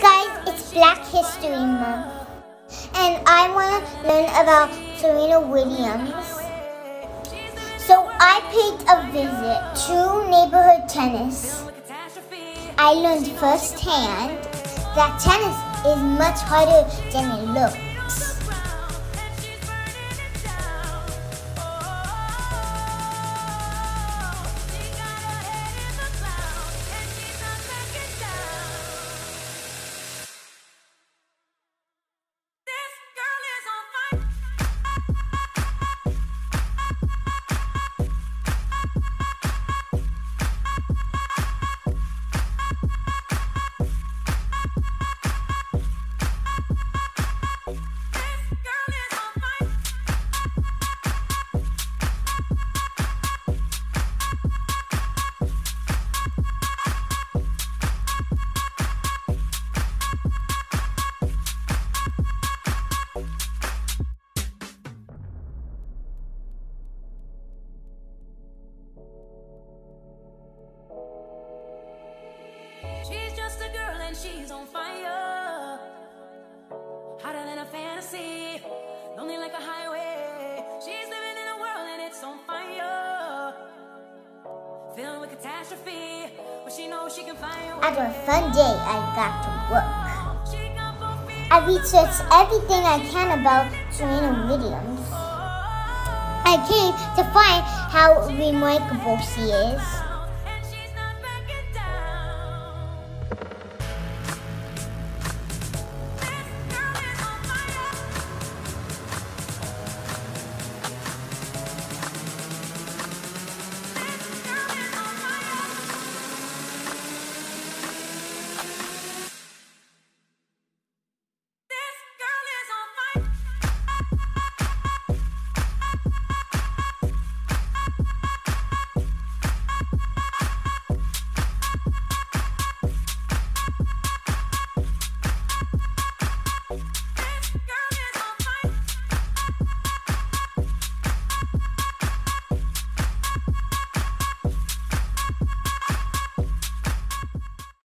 Guys, it's Black History Month, and I want to learn about Serena Williams. So I paid a visit to neighborhood tennis. I learned firsthand that tennis is much harder than it looks. She's on fire. Hotter than a fantasy. Lonely like a highway. She's living in a world and it's on fire. Filled with catastrophe. But she knows she can find After a fun day, I got to work. I researched everything I can about Serena Williams. I came to find how remarkable she is.